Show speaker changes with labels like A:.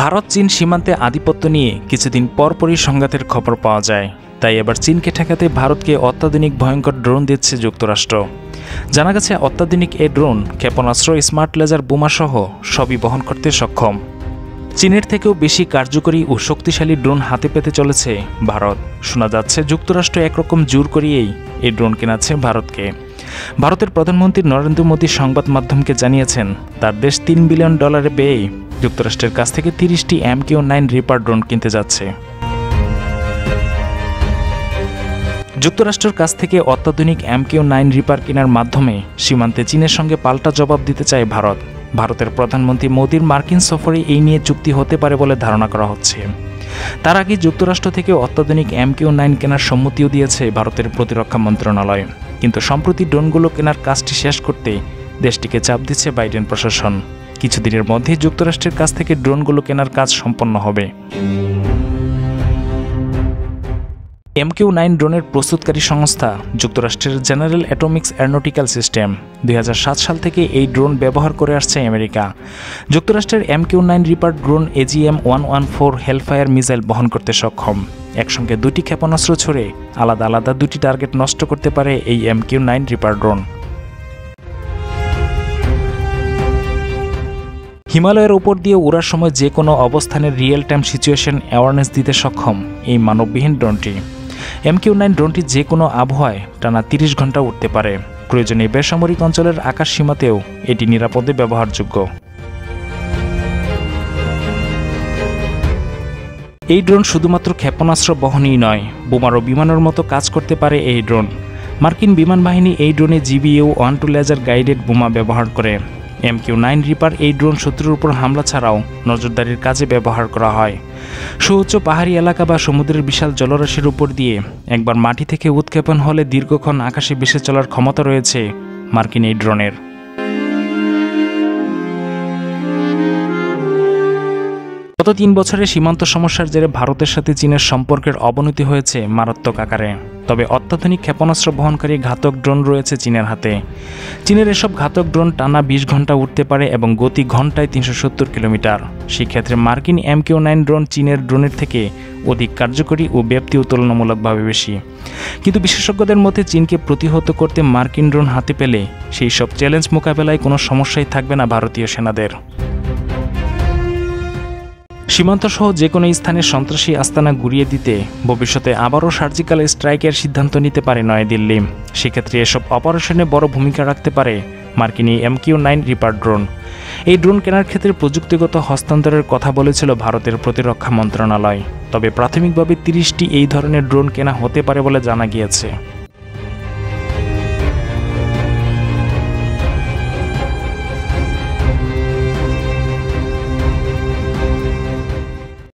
A: ভারত, চীন সীমান্তে আধিপত্য নিয়ে কিছুদিন পরপরই সংঘাতের খবর পাওয়া যায়। তাই এবার চীনকে ঠেকাতে ভারতকে অত্যাধুনিক ভয়ঙ্কর ড্রোন দিচ্ছে যুক্তরাষ্ট্র। জানা গেছে, অত্যাধুনিক এ ড্রোন ক্ষেপণাস্ত্র, স্মার্ট লেজার বোমাসহ সবই বহন করতে সক্ষম। চীনের থেকেও বেশি কার্যকরী ও শক্তিশালী ড্রোন হাতে পেতে চলেছে ভারত। শোনা যাচ্ছে, যুক্তরাষ্ট্র একরকম জোর করিয়েই এই ড্রোন কেনাচ্ছে ভারতকে। ভারতের প্রধানমন্ত্রী নরেন্দ্র মোদী সংবাদ মাধ্যমকে জানিয়েছেন, তার দেশ তিন বিলিয়ন ডলারে ব্যয়ে যুক্তরাষ্ট্রের কাছ থেকে তিরিশটি M Q nine reaper drone কিনতে যাচ্ছে। যুক্তরাষ্ট্রের কাছ থেকে অত্যাধুনিক এম কিউ নাইন রিপার কেনার মাধ্যমে সীমান্তে চীনের সঙ্গে পাল্টা জবাব দিতে চায় ভারত। ভারতের প্রধানমন্ত্রী মোদীর মার্কিন সফরে এই নিয়ে চুক্তি হতে পারে বলে ধারণা করা হচ্ছে। তার আগে যুক্তরাষ্ট্র থেকে অত্যাধুনিক এম কিউ নাইন কেনার সম্মতিও দিয়েছে ভারতের প্রতিরক্ষা মন্ত্রণালয়। কিন্তু সম্প্রতি ড্রোনগুলো কেনার কাজটি শেষ করতে দেশটিকে চাপ দিচ্ছে বাইডেন প্রশাসন। কিছুদিনের মধ্যেই যুক্তরাষ্ট্রের কাছ থেকে ড্রোনগুলো কেনার কাজ সম্পন্ন হবে। এমকিউ নাইন ড্রোনের প্রস্তুতকারী সংস্থা, যুক্তরাষ্ট্রের জেনারেল অ্যাটমিক্স অ্যারোনটিক্যাল সিস্টেম, দুই হাজার সাত সাল থেকে এই ড্রোন ব্যবহার করে আসছে আমেরিকা। যুক্তরাষ্ট্রের MQ nine reaper drone AGM one one four Hellfire missile বহন করতে সক্ষম। একসঙ্গে দুটি ক্ষেপণাস্ত্র ছড়ে আলাদা আলাদা দুটি টার্গেট নষ্ট করতে পারে এই এমকিউ নাইন রিপার ড্রোন। হিমালয়ের উপর দিয়ে উড়ার সময় যে কোনো অবস্থানের রিয়েল টাইম সিচুয়েশন অ্যাওয়ারনেস দিতে সক্ষম এই মানববিহীন ড্রোনটি। এমকিউ নাইন ড্রোনটি যে কোনো আবহাওয়ায় টানা তিরিশ ঘণ্টা উঠতে পারে। প্রয়োজনে বেসামরিক অঞ্চলের আকাশ সীমাতেও এটি নিরাপদে ব্যবহারযোগ্য। এই ড্রোন শুধুমাত্র ক্ষেপণাস্ত্র বহনই নয়, বোমারো বিমানের মতো কাজ করতে পারে এই ড্রোন। মার্কিন বিমান বাহিনী এই ড্রোনে GBU one two laser guided বোমা ব্যবহার করে। এম কিউ নাইন রিপার এই ড্রোন শত্রুর উপর হামলা ছাড়াও নজরদারির কাজে ব্যবহার করা হয়। সুউচ্চ পাহাড়ি এলাকা বা সমুদ্রের বিশাল জলরাশির উপর দিয়ে একবার মাটি থেকে উৎক্ষেপণ হলে দীর্ঘক্ষণ আকাশে ভেসে চলার ক্ষমতা রয়েছে মার্কিন এই ড্রোনের। গত তিন বছরে সীমান্ত সমস্যার জেরে ভারতের সাথে চীনের সম্পর্কের অবনতি হয়েছে মারাত্মক আকারে। তবে অত্যাধুনিক ক্ষেপণাস্ত্র বহনকারী ঘাতক ড্রোন রয়েছে চীনের হাতে। চীনের এসব ঘাতক ড্রোন টানা বিশ ঘণ্টা উঠতে পারে এবং গতি ঘন্টায় তিনশো সত্তর কিলোমিটার। সেক্ষেত্রে মার্কিন এম কিউ নাইন ড্রোন চীনের ড্রোনের থেকে অধিক কার্যকরী ও ব্যাপ্তিও তুলনামূলকভাবে বেশি। কিন্তু বিশেষজ্ঞদের মতে চীনকে প্রতিহত করতে মার্কিন ড্রোন হাতে পেলে সেই সব চ্যালেঞ্জ মোকাবেলায় কোনো সমস্যাই থাকবে না ভারতীয় সেনাদের। সীমান্ত সহ যে কোনো স্থানে সন্ত্রাসী আস্তানা গুড়িয়ে দিতে ভবিষ্যতে আবারও সার্জিক্যাল স্ট্রাইকের সিদ্ধান্ত নিতে পারে নয়াদিল্লি। সেক্ষেত্রে এসব অপারেশনে বড় ভূমিকা রাখতে পারে মার্কিন এমকিউ নাইন রিপার ড্রোন। এই ড্রোন কেনার ক্ষেত্রে প্রযুক্তিগত হস্তান্তরের কথা বলেছিল ভারতের প্রতিরক্ষা মন্ত্রণালয়। তবে প্রাথমিকভাবে তিরিশটি এই ধরনের ড্রোন কেনা হতে পারে বলে জানা গিয়েছে।